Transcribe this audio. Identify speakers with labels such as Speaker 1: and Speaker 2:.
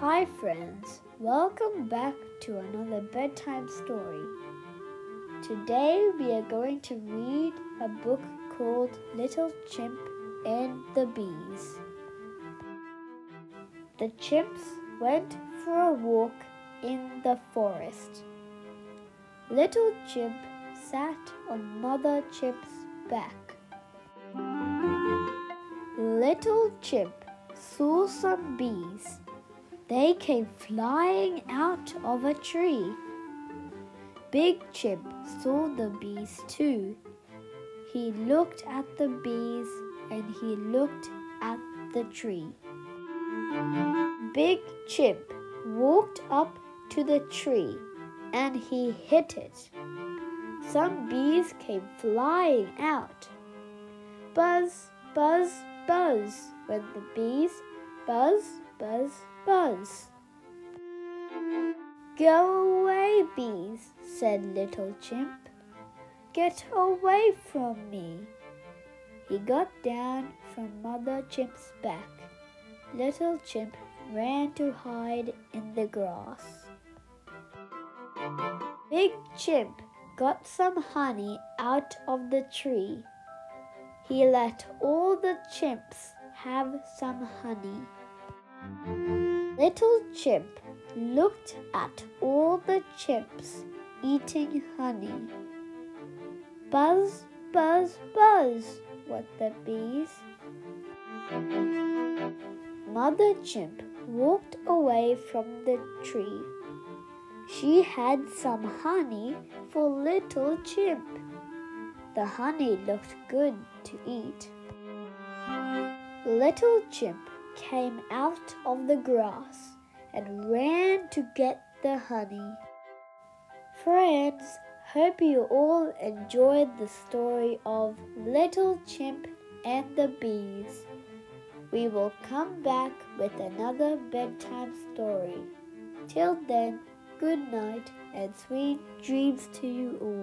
Speaker 1: Hi, friends. Welcome back to another bedtime story. Today we are going to read a book called Little Chimp and the Bees. The chimps went for a walk in the forest. Little Chimp sat on Mother Chimp's back. Little Chimp saw some bees. They came flying out of a tree. Big Chimp saw the bees too. He looked at the bees and he looked at the tree. Big Chimp walked up to the tree and he hit it. Some bees came flying out. Buzz, buzz, buzz went the bees. Buzz, buzz, buzz. Go away, bees, said Little Chimp. Get away from me. He got down from Mother Chimp's back. Little Chimp ran to hide in the grass. Big Chimp got some honey out of the tree. He let all the chimps have some honey. Little Chimp looked at all the chimps eating honey. Buzz, buzz, buzz went the bees. Mother Chimp walked away from the tree. She had some honey for Little Chimp. The honey looked good to eat. Little Chimp came out of the grass and ran to get the honey. Friends, hope you all enjoyed the story of Little Chimp and the Bees. We will come back with another bedtime story. Till then, good night and sweet dreams to you all.